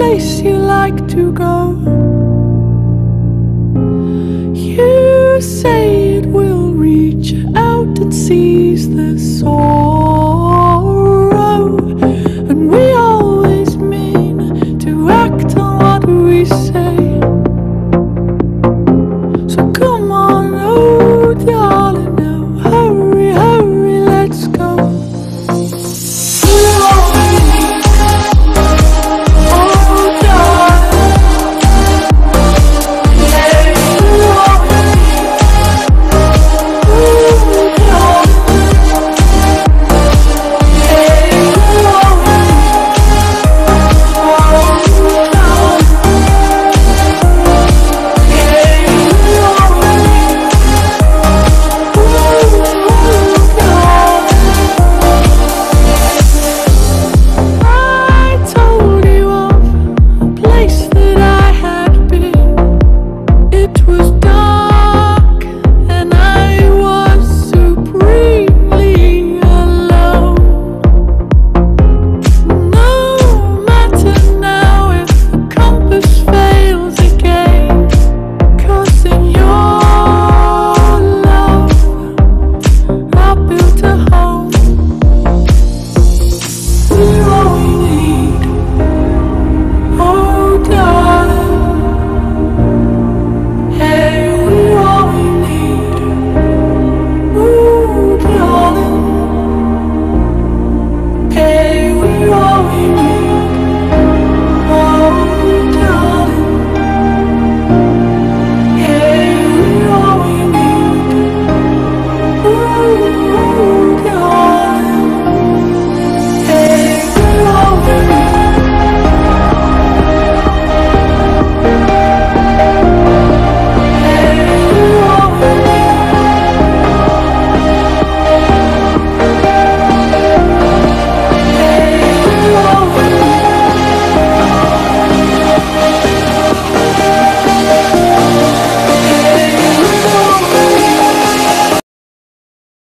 place you like to go. You say it will reach out and seize the soul.